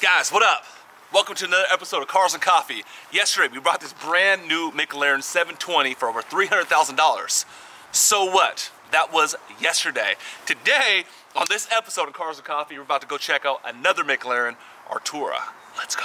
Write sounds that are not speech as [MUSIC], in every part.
Guys, what up? Welcome to another episode of Cars and Coffee. Yesterday, we brought this brand new McLaren 720 for over $300,000. So what? That was yesterday. Today, on this episode of Cars and Coffee, we're about to go check out another McLaren, Artura. Let's go.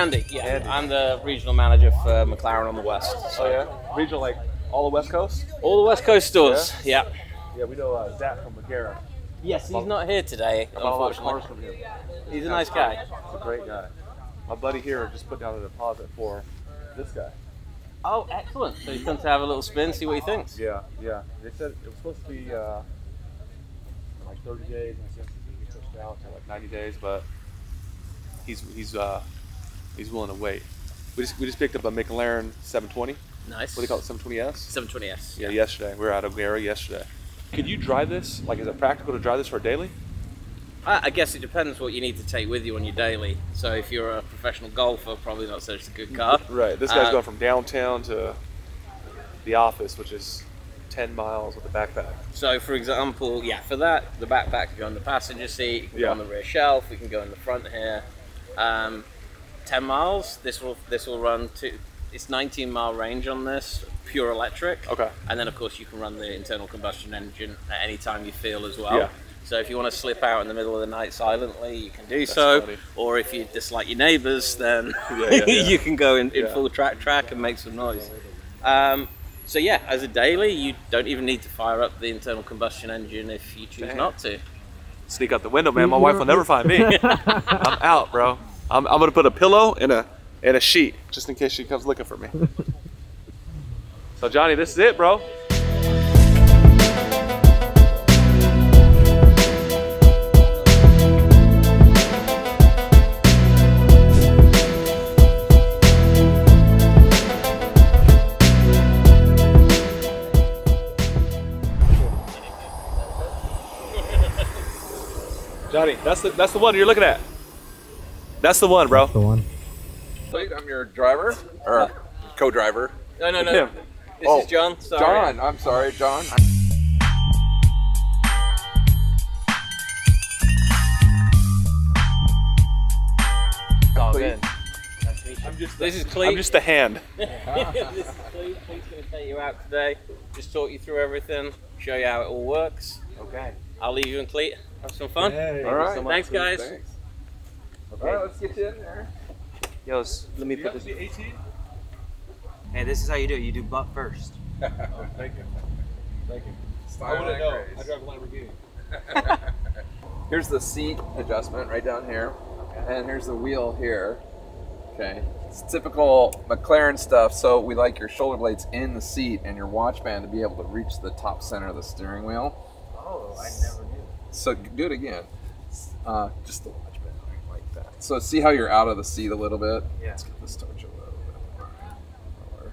Andy? Yeah. Andy. I'm the regional manager for McLaren on the West. So Oh yeah? Regional, like all the West Coast? all the West Coast stores. Yeah. Yeah, we know uh, Zach from McGarra. Yes, he's not here today, I bought a lot of cars unfortunately. from him. He's a nice guy. He's a great guy. My buddy here just put down a deposit for this guy. Oh, excellent. So he's come to have a little spin, see what he thinks. Yeah, yeah. They said it was supposed to be uh, like 30 days, and I guess it was pushed out to like 90 days, but he's he's uh, he's willing to wait. We just we just picked up a McLaren 720. Nice. What do you call it? 720S. 720S. Yeah, yesterday. We were at O'Gara yesterday. Could you drive this? Like, is it practical to drive this for a daily? I, I guess it depends what you need to take with you on your daily. So if you're a professional golfer, probably not such a good car. Right. This guy's Uh, going from downtown to the office, which is 10 miles with a backpack. So, for example, yeah, for that, the backpack can go on the passenger seat, Yeah. go on the rear shelf, we can go in the front here. Um, 10 miles, this will this will run to, it's 19 mile range on this, pure electric. Okay. And then, of course, you can run the internal combustion engine at any time you feel as well. Yeah. So if you want to slip out in the middle of the night silently, you can do so. funny. Or if you dislike your neighbours, then [LAUGHS] Yeah, yeah, yeah. [LAUGHS] you can go in, in full track track and make some noise. Um, so yeah, as a daily, you don't even need to fire up the internal combustion engine if you choose Damn. not to. Sneak out the window, man. My wife will never find me. [LAUGHS] I'm out, bro. I'm, I'm gonna put a pillow and a and a sheet just in case she comes looking for me. [LAUGHS] so Johnny, this is it, bro. Johnny, that's the that's the one you're looking at. That's the one, bro. the one. I'm your driver or co-driver. No, no, no. Him. This Oh, is Jon. Sorry. Jon, I'm sorry, Jon. Oh, Cleet. good. Nice to meet you. I'm just This is I'm just the hand. [LAUGHS] this is Cleet. Cleet's going to take you out today. Just talk you through everything, show you how it all works. Okay. I'll leave you and Cleet. Have some fun. All right. Thanks, guys. Thanks. All right, let's get you in there. Yo, s- let me put this. 18? Hey, this is how you do it. You do butt first. [LAUGHS] Thank you. Thank you. Style that grace. drive a Lamborghini. [LAUGHS] Here's the seat adjustment right down here, and here's the wheel here. Okay, it's typical McLaren stuff. So we like your shoulder blades in the seat and your watch band to be able to reach the top center of the steering wheel. Oh, I never knew. So do it again. Uh, just the watch band like that. So see how you're out of the seat a little bit. Yeah. Let's get this torch a little bit lower.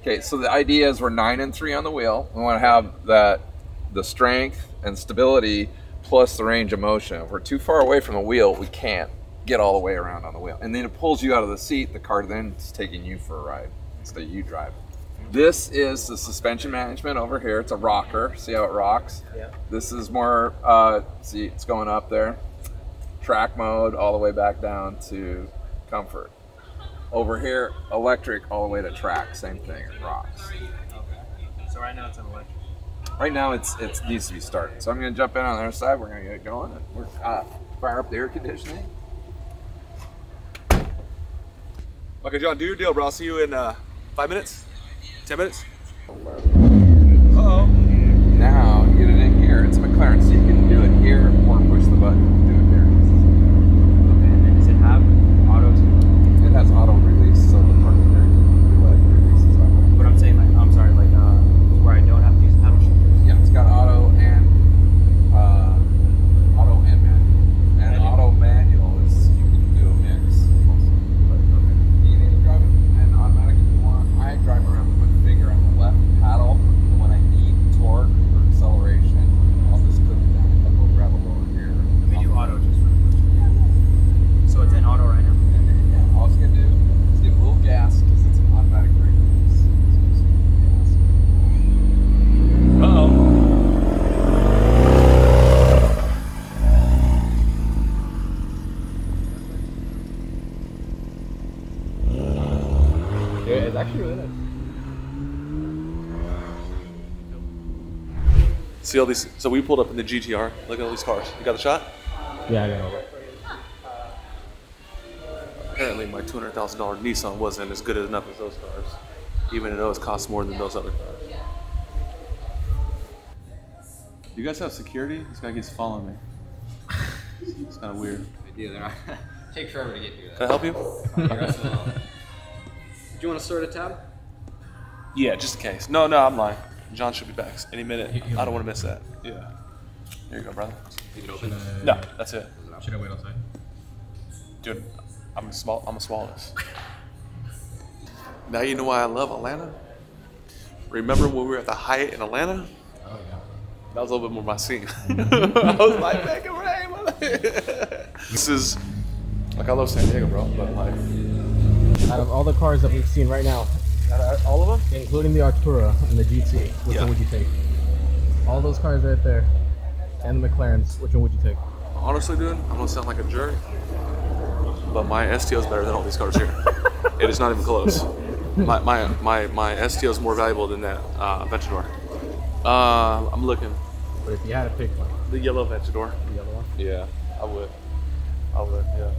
Okay, so the idea is we're nine and three on the wheel. We want to have that the strength and stability plus the range of motion. If we're too far away from the wheel, we can't get all the way around on the wheel. And then it pulls you out of the seat. The car then is taking you for a ride instead of you driving. This is the suspension management over here. It's a rocker. See how it rocks? Yeah. This is more, uh, see, it's going up there. Track mode all the way back down to comfort. Over here, electric all the way to track. Same thing, it rocks. So right now it's on electric. right now it's it needs to be started. So I'm gonna jump in on the other side. We're gonna get it going. And we're uh, fire up the air conditioning. Okay, Jon, do your deal, bro. I'll see you in uh, five minutes, ten minutes. Uh-oh. Now get it in gear. It's McLaren, so you can do it here or push the button. Do it there. Does it have auto? It has auto release, so the part of there releases auto. But I'm saying like I'm sorry, like uh, where I don't have to use paddle shifters. Yeah, it's got auto and uh, auto and manual. And auto manual is you can do a mix. Also. But you can either drive it and automatic if you want. I drive around with my finger on the left paddle. And when I need torque or acceleration, I'll just click it down and go grab a lower gear. Let me do auto just for the first. So it's in auto right now. And then, yeah, all it's gonna do is give a little gas because it's an automatic brake release. So just gas. Uh-oh. Yeah, it's actually really nice. See all these? So we pulled up in the GTR. Look at all these cars. You got the shot? Yeah, I got it. Apparently, my two hundred thousand dollar Nissan wasn't as good enough as those cars, even though it costs more than those other cars. You guys have security? This guy keeps following me. It's kind of weird. I do. They're not. [LAUGHS] Take forever to get through that. Can I help you? That. Do you want to start a tab? Yeah, just in case. No, no, I'm lying. John should be back any minute. I don't want to miss that. Yeah. Here you go, brother. Leave it open. No, that's it. Should I wait outside? Dude, I'm a small. I'm a swallow this. Now you know why I love Atlanta. Remember when we were at the Hyatt in Atlanta? Oh yeah. That was a little bit more my scene. [LAUGHS] I was like, make it rain. this is like I love San Diego, bro, but like Out of all the cars that we've seen right now, all of them. including the Artura and the GT, which Yeah. one would you take? All those cars right there, and the McLarens, which one would you take? Honestly, dude, I'm gonna sound like a jerk, but my STO is better than all these cars here. [LAUGHS] it is not even close. My my my my STO is more valuable than that uh, Aventador. Uh, I'm looking But if you had to pick one, the yellow Aventador. the other one. Yeah, I would. I would. Yeah.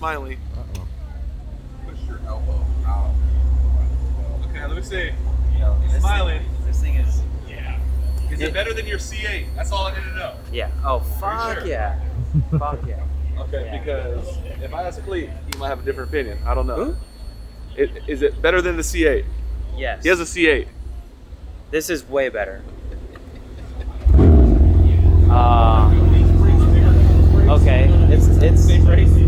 Not smiling. Push your elbow out. Okay, let me see. Smiling. Thing, this thing is. Yeah. Is it better than your C8? That's all I need to know. Yeah. Oh fuck sure? yeah. fuck yeah. [LAUGHS] Okay, Yeah. because if I ask Cleet, he might have a different opinion. I don't know. It, is it better than the C8? Yes. He has a C8. This is way better. [LAUGHS] Uh, okay, it's it's.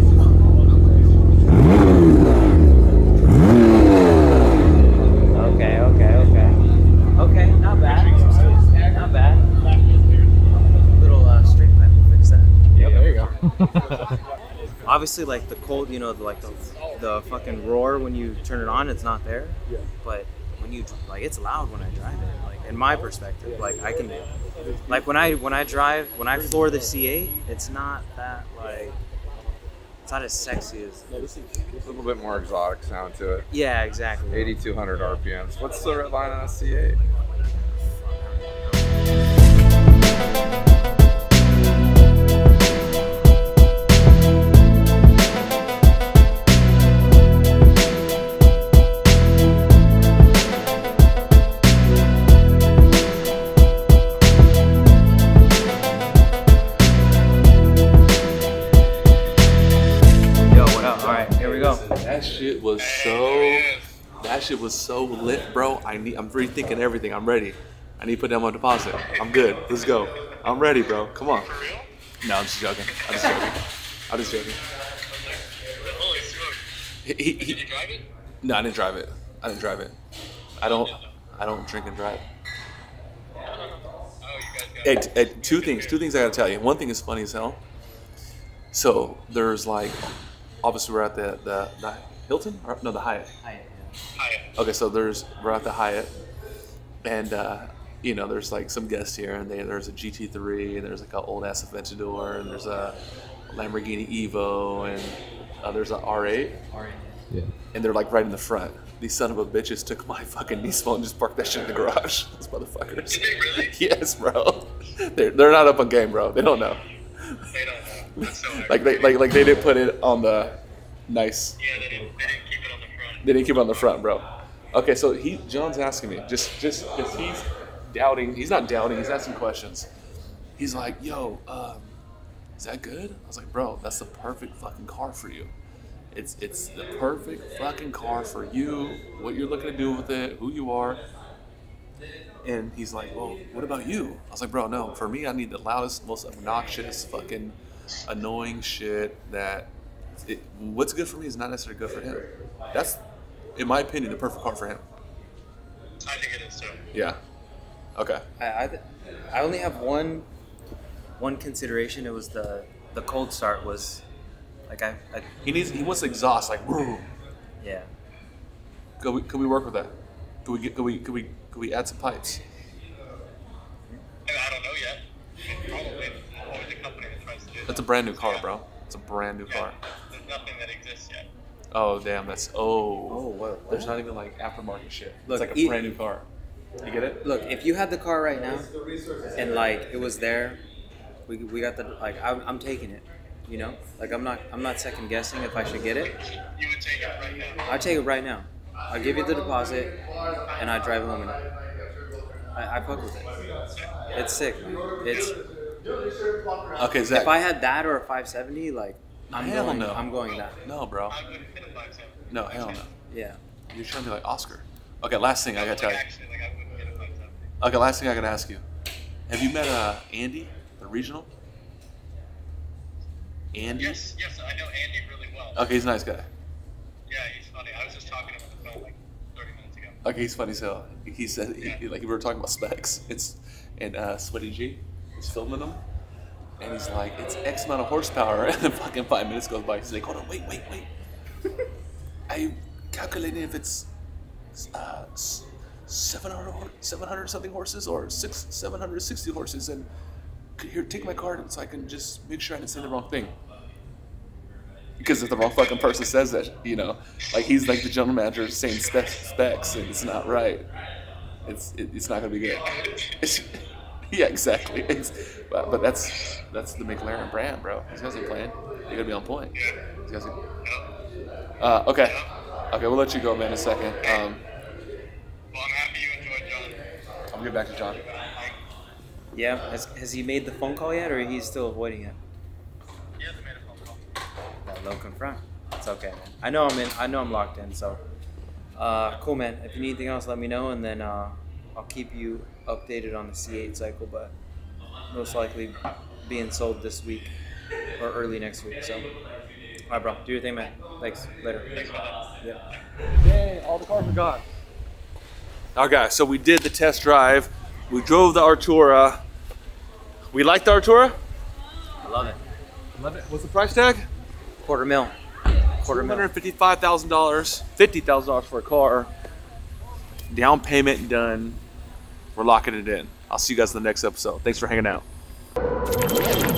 [LAUGHS] Obviously, like the cold, you know, the, like the the fucking roar when you turn it on, it's not there. Yeah. But when you like, it's loud when I drive it. Like in my perspective, like I can, like when I when I drive when I floor the C8, it's not that like, it's not as sexy as. There's a little bit more exotic sound to it. Yeah, exactly. 8,200 RPMs. What's the red line on a C8? Lit, bro. I need. I'm rethinking everything. I'm ready. I need to put down my deposit. I'm good. Let's go. I'm ready, bro. Come on. No, I'm just joking. I'm just joking. I'm just joking. He, he, he, no, I didn't drive it. I didn't drive it. I don't. I don't drink and drive. Hey, t- hey, two things. Two things I gotta tell you. One thing is funny as hell. So there's like, obviously we're at the the, the Hilton or no the Hyatt. Okay, so there's we're at the Hyatt, and uh, you know there's like some guests here, and they, there's a GT3, and there's like an old ass Aventador, and there's a Lamborghini Evo, and uh, there's an R8, R8. Yeah. and they're like right in the front. These son of a bitches took my fucking Nismo and just parked that shit in the garage. [LAUGHS] Those motherfuckers. Did they really? [LAUGHS] Yes, bro. They're, they're not up on game, bro. They don't know. They don't know. That's so [LAUGHS] Like they like like they didn't put it on the nice. Yeah, they didn't, they didn't keep it on the front. They didn't keep on the front, bro. Okay, so he Jon's asking me just just because he's doubting. He's not doubting. He's asking questions. He's like, "Yo, um, is that good?" I was like, "Bro, that's the perfect fucking car for you. It's it's the perfect fucking car for you. What you're looking to do with it, who you are." And he's like, "Well, what about you?" I was like, "Bro, no. For me, I need the loudest, most obnoxious, fucking annoying shit that it, what's good for me is not necessarily good for him. That's, in my opinion, the perfect car for him. I think it is too. Yeah. Okay. I, I, I only have one one consideration. It was the the cold start was like I, I He needs. He wants exhaust like. Woo. yeah. Could we? Could we work with that? Could we get? Could we? Could we? Could we add some pipes? I I don't know yet. Probably always a company that tries to do That's a brand new car, bro. It's a brand new car. There's nothing that exists yet. Oh damn, that's oh. Oh, whoa. There's not even like aftermarket shit. Look, it's like a e- brand new car. You get it? Look, if you had the car right now, and like it was there, we, we got the like I'm, I'm taking it. You know, like I'm not I'm not second guessing if I should get it. You would take it right now. I take it right now. I give you the deposit, and I drive home. I, I fuck with it. It's sick. Man. It's Okay, Zach. if I had that or a 570, like I'm Hell going. no. I'm going that. no, bro. I wouldn't hit a 570. No, hell no. Yeah. You're trying to be like Oscar. Okay, last thing I gotta tell you. actually, like, I wouldn't hit a 570. Okay, last thing I gotta ask you. Have you met uh, Andy, the regional? Andy? Yes, yes, I know Andy really well. Okay, he's a nice guy. Yeah, he's funny. I was just talking to him on the phone like 30 minutes ago. Okay, he's funny as hell. He said, he, he- like, we were talking about specs. It's, and uh, Sweaty G is filming them. And he's like, it's X amount of horsepower. [LAUGHS] And then fucking five minutes goes by. He's like, hold on, wait, wait, wait. [LAUGHS] I calculating if it's uh, s- 700, 700 something horses or six, 760 horses. And here, take my card so I can just make sure I didn't say the wrong thing. Because if the wrong fucking person says that, you know, like he's like the general manager saying specs, specs and it's not right. It's it, it's not gonna be good. [LAUGHS] It's, [LAUGHS] yeah, exactly. It's, but, but that's that's the McLaren brand, bro. These guys are playing. They gotta be on point. These guys are, uh, okay, okay. We'll let you go, man, in a second. Um, Well, I'm happy you enjoyed Jon. I'll get back to Jon. Yeah. Has, has he made the phone call yet, or he's still avoiding it? He hasn't made a phone call. That low confront. It's okay, man. I know I'm in. I know I'm locked in. So, uh, cool, man. If you need anything else, let me know, and then uh, I'll keep you updated on the C8 cycle. But most likely being sold this week or early next week. So, all right, bro. Do your thing, man. Thanks. Later. Yeah. Dang, all the cars are gone. Okay, so we did the test drive. We drove the Artura. We liked the Artura. I love it. Love it. What's the price tag? Quarter mil. Quarter Two mil. hundred fifty-five thousand dollars, fifty thousand dollars for a car. Down payment done. We're locking it in. I'll see you guys in the next episode. Thanks for hanging out.